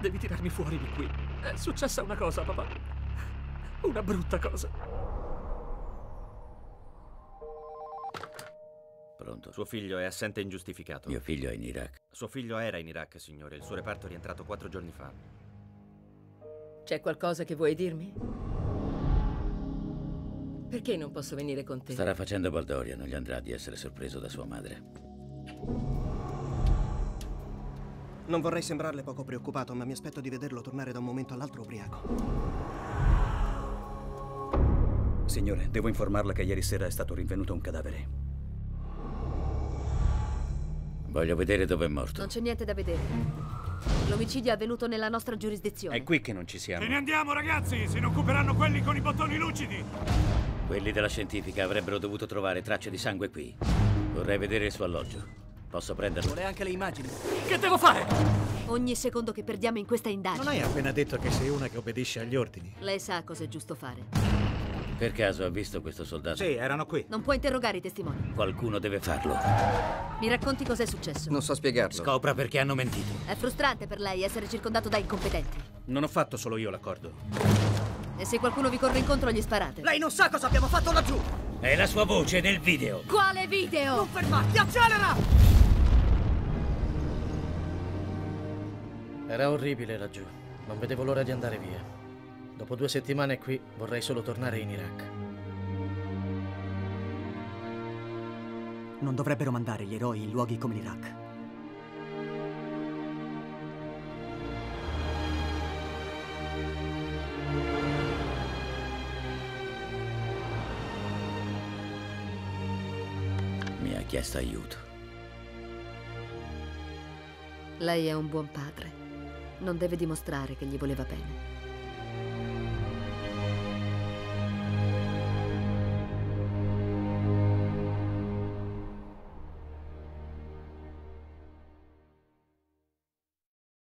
Devi tirarmi fuori di qui. È successa una cosa, papà. Una brutta cosa. Pronto? Suo figlio è assente ingiustificato. Mio figlio è in Iraq. Suo figlio era in Iraq, signore. Il suo reparto è rientrato quattro giorni fa. C'è qualcosa che vuoi dirmi? Perché non posso venire con te? Starà facendo baldoria, non gli andrà di essere sorpreso da sua madre. Non vorrei sembrarle poco preoccupato, ma mi aspetto di vederlo tornare da un momento all'altro ubriaco. Signore, devo informarla che ieri sera è stato rinvenuto un cadavere. Voglio vedere dove è morto. Non c'è niente da vedere. L'omicidio è avvenuto nella nostra giurisdizione. È qui che non ci siamo. Ce ne andiamo, ragazzi! Se ne occuperanno quelli con i bottoni lucidi! Quelli della scientifica avrebbero dovuto trovare tracce di sangue qui. Vorrei vedere il suo alloggio. Posso prenderlo? Vuole anche le immagini. Che devo fare? Ogni secondo che perdiamo in questa indagine. Non hai appena detto che sei una che obbedisce agli ordini? Lei sa cosa è giusto fare. Per caso ha visto questo soldato? Sì, erano qui. Non può interrogare i testimoni. Qualcuno deve farlo. Mi racconti cos'è successo? Non so spiegarlo. Scopra perché hanno mentito. È frustrante per lei essere circondato da incompetenti. Non ho fatto solo io l'accordo. E se qualcuno vi corre incontro gli sparate. Lei non sa cosa abbiamo fatto laggiù! È la sua voce nel video. Quale video? Non fermarti, accelera! Era orribile laggiù. Non vedevo l'ora di andare via. Dopo due settimane qui vorrei solo tornare in Iraq. Non dovrebbero mandare gli eroi in luoghi come l'Iraq. Mi ha chiesto aiuto. Lei è un buon padre non deve dimostrare che gli voleva bene.